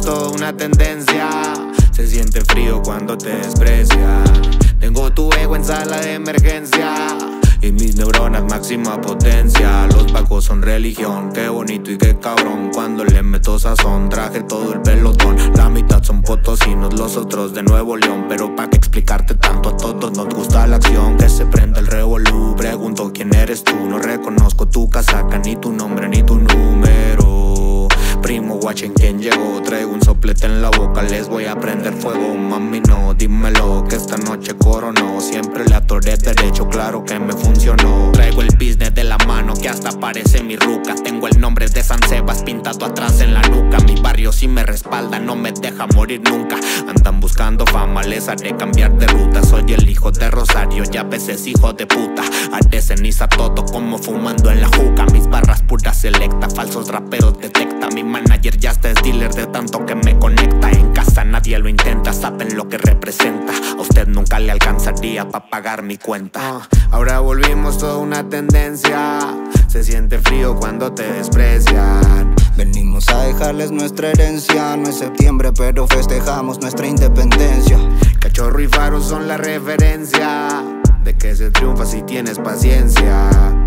toda una tendencia. Se siente frío cuando te desprecian. Tengo tu ego en sala de emergencia. Y mis neuronas máxima potencia Los vagos son religión Qué bonito y qué cabrón Cuando le meto sazón Traje todo el pelotón La mitad son potosinos Los otros de Nuevo León Pero pa' que explicarte tanto A todos nos gusta la acción Que se prenda el revolú Pregunto quién eres tú No reconozco tu casaca Ni tu nombre ni tu número Primo, watchen quién llegó. Traigo un soplete en la boca Les voy a prender fuego. Mami no, dímelo Que esta noche coronó. Siempre le atoré derecho Claro que me funcionó. Traigo el business de la mano Que hasta parece mi ruca. Tengo el nombre de San Sebas Pintado atrás en la nuca barrio sí me respalda No me deja morir nunca. Andan buscando fama Les haré cambiar de ruta. Soy el hijo de Rosario Ya veces hijo de puta. Haré ceniza todo Como fumando en la juca. Mis barras puras selecta Falsos raperos detecta. Mi manager ya está es dealer De tanto que me conecta. En casa nadie lo intenta Saben lo que representa. A usted nunca le alcanzaría Pa' pagar mi cuenta. Ah, ahora volvimos toda una tendencia. Se siente frío cuando te desprecian. Dejarles nuestra herencia. No es septiembre, pero festejamos nuestra independencia. Cachorro y faro son la referencia de que se triunfa si tienes paciencia. A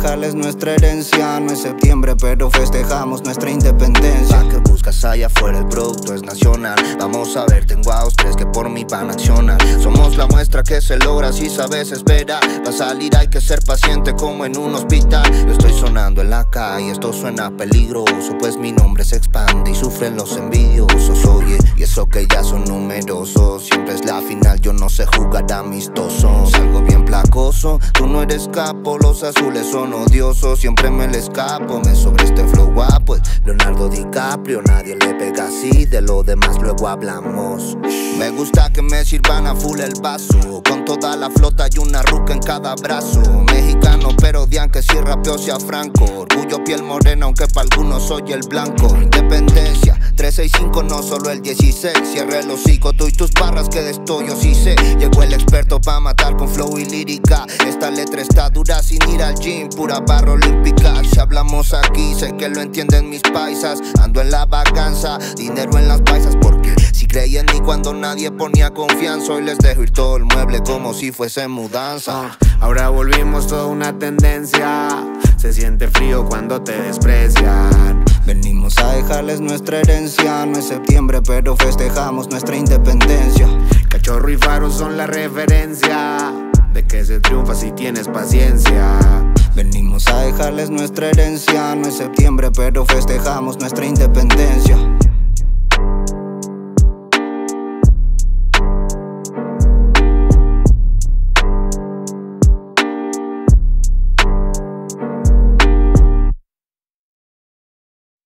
dejarles nuestra herencia. No es septiembre, pero festejamos nuestra independencia. ¿Qué buscas allá afuera? El producto es nacional. Vamos a ver, tengo a tres que por mí van a accionar. Somos la muestra que se logra si sabes esperar. Para salir hay que ser paciente como en un hospital. Yo estoy sonando en la calle, esto suena peligroso. Pues mi nombre se expande y sufren los envidiosos. Oye, y eso que ya son numerosos. Siempre es la final, yo no sé jugar amistoso. Salgo bien placoso, tú no eres capo los azules son odiosos, siempre me le escapo. Me sobre este flow guapo, Leonardo DiCaprio, nadie le pega así, de lo demás luego hablamos. Me gusta que me sirvan a full el vaso, con toda la flota y una ruca en cada brazo. Mexicano, pero dian que si rapeo sea franco. Orgullo piel morena, aunque para algunos soy el blanco. Independencia, 365, no solo el 16. Cierre el hocico, tú y tus barras que de esto yo sí sé. Llegó el experto para matar con flow y lírica. Esta letra está dura sin ir al gym, pura barra olímpica. Si hablamos aquí, sé que lo entienden mis paisas. Ando en la vacanza, dinero en las paisas, porque si creí en mí cuando nadie ponía confianza, hoy les dejo ir todo el mueble como si fuese mudanza. Ah, ahora volvimos toda una tendencia. Se siente frío cuando te desprecian. Venimos a dejarles nuestra herencia. No es septiembre, pero festejamos nuestra independencia. Cachorro y faro son la referencia de que se triunfa si tienes paciencia. Venimos a dejarles nuestra herencia. No es septiembre, pero festejamos nuestra independencia.